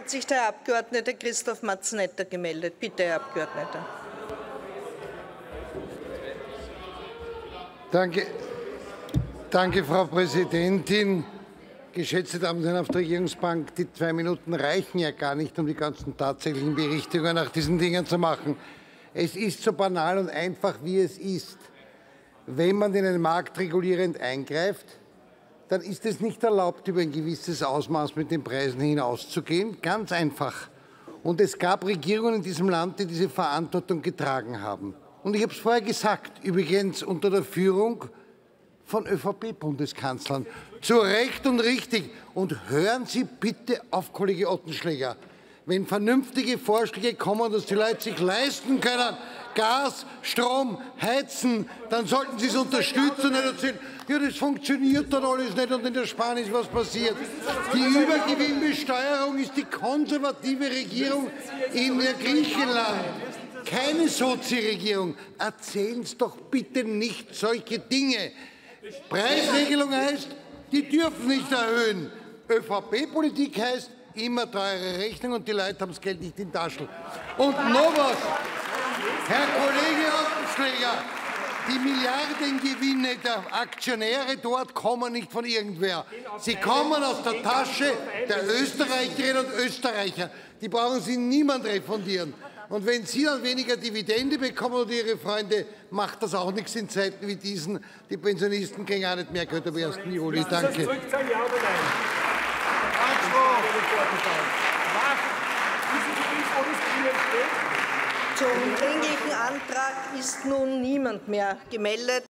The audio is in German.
hat sich der Abgeordnete Christoph Matzenetter gemeldet. Bitte, Herr Abgeordneter. Danke, Danke Frau Präsidentin. Geschätzte Damen und Herren auf der Regierungsbank, die zwei Minuten reichen ja gar nicht, um die ganzen tatsächlichen Berichtigungen nach diesen Dingen zu machen. Es ist so banal und einfach, wie es ist. Wenn man in einen Markt regulierend eingreift, dann ist es nicht erlaubt, über ein gewisses Ausmaß mit den Preisen hinauszugehen. Ganz einfach. Und es gab Regierungen in diesem Land, die diese Verantwortung getragen haben. Und ich habe es vorher gesagt, übrigens unter der Führung von ÖVP-Bundeskanzlern. Zu Recht und richtig. Und hören Sie bitte auf, Kollege Ottenschläger. Wenn vernünftige Vorschläge kommen, dass die Leute sich leisten können, Gas, Strom, Heizen, dann sollten Sie es unterstützen und erzählen, ja, das funktioniert dann alles nicht und in der Spanien ist was passiert. Die Übergewinnbesteuerung ist die konservative Regierung in Griechenland. Keine Sozi-Regierung. Erzählen Sie doch bitte nicht solche Dinge. Preisregelung heißt, die dürfen nicht erhöhen. ÖVP-Politik heißt, immer teure Rechnung und die Leute haben das Geld nicht in Taschen. Und noch was, Herr Kollege Ottenschläger, die Milliardengewinne der Aktionäre dort kommen nicht von irgendwer. Sie kommen aus der Tasche der Österreicherinnen und Österreicher. Die brauchen Sie niemand refundieren. Und wenn Sie dann weniger Dividende bekommen oder Ihre Freunde, macht das auch nichts in Zeiten wie diesen. Die Pensionisten kriegen auch nicht mehr Geld am 1. Juli. Danke. Zum dringlichen Antrag ist nun niemand mehr gemeldet.